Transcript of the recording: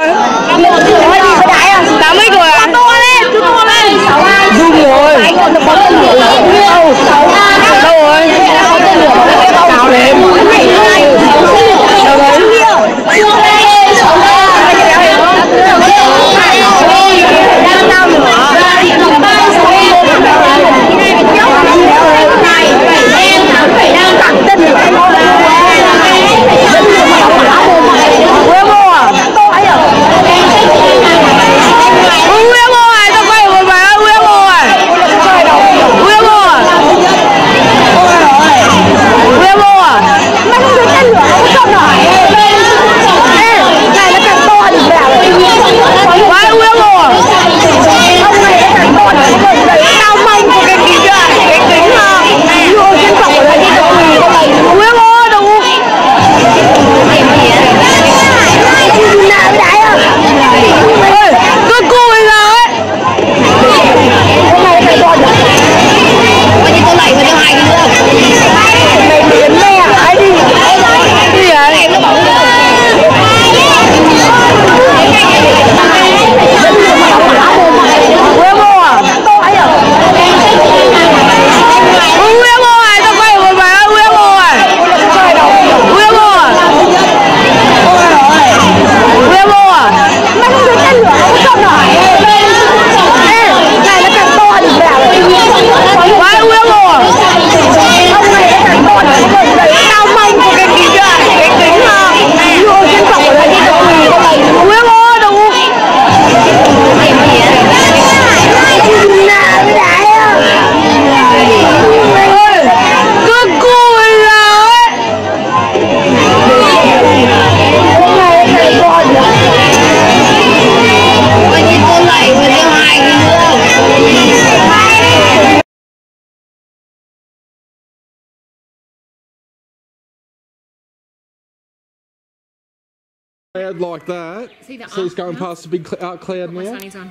Tám mươi rồi à? To lên, cứ to lên. Dung rồi. cloud like that. See the so he's going past the big cl- cloud now. My on.